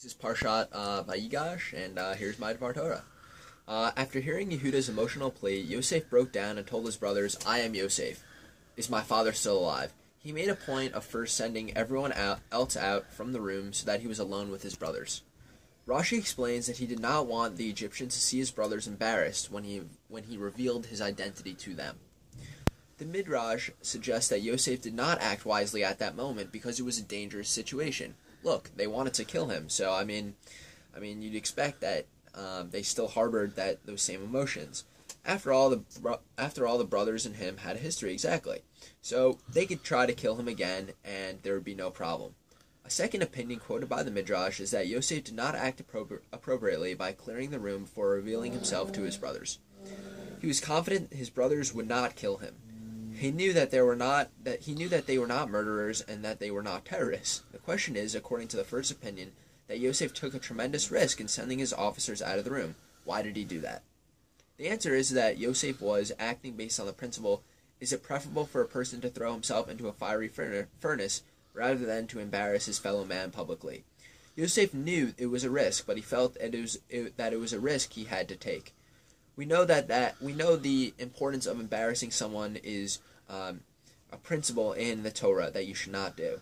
This is Parshat uh, Vayigash, and uh, here's my Dvar Torah. Uh, after hearing Yehuda's emotional plea, Yosef broke down and told his brothers, I am Yosef. Is my father still alive? He made a point of first sending everyone out, else out from the room so that he was alone with his brothers. Rashi explains that he did not want the Egyptians to see his brothers embarrassed when he, when he revealed his identity to them. The Midrash suggests that Yosef did not act wisely at that moment because it was a dangerous situation look, they wanted to kill him. So I mean, I mean, you'd expect that um, they still harbored that those same emotions. After all, the after all, the brothers and him had a history exactly. So they could try to kill him again, and there would be no problem. A second opinion quoted by the Midrash is that Yosef did not act appro- appropriately by clearing the room before revealing himself to his brothers. He was confident his brothers would not kill him. He knew that they were not that he knew that they were not murderers and that they were not terrorists. The question is, according to the first opinion, that Yosef took a tremendous risk in sending his officers out of the room. Why did he do that? The answer is that Yosef was acting based on the principle is it preferable for a person to throw himself into a fiery furnace rather than to embarrass his fellow man publicly? Yosef knew it was a risk, but he felt it was, it, that it was a risk he had to take we know that that we know the importance of embarrassing someone is um, a principle in the Torah that you should not do.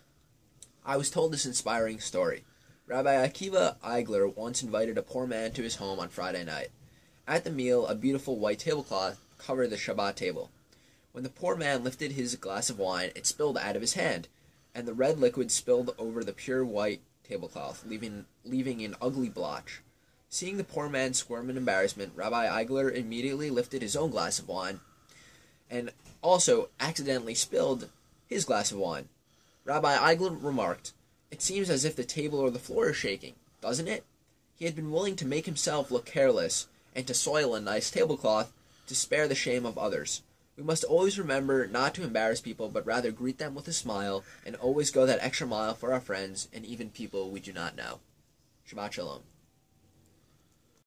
I was told this inspiring story. Rabbi Akiva Eigler once invited a poor man to his home on Friday night. At the meal, a beautiful white tablecloth covered the Shabbat table. When the poor man lifted his glass of wine, it spilled out of his hand, and the red liquid spilled over the pure white tablecloth, leaving leaving an ugly blotch. Seeing the poor man squirm in embarrassment, Rabbi Eigler immediately lifted his own glass of wine and also accidentally spilled his glass of wine. Rabbi Eigler remarked, It seems as if the table or the floor is shaking, doesn't it? He had been willing to make himself look careless and to soil a nice tablecloth to spare the shame of others. We must always remember not to embarrass people, but rather greet them with a smile and always go that extra mile for our friends and even people we do not know. Shabbat Shalom.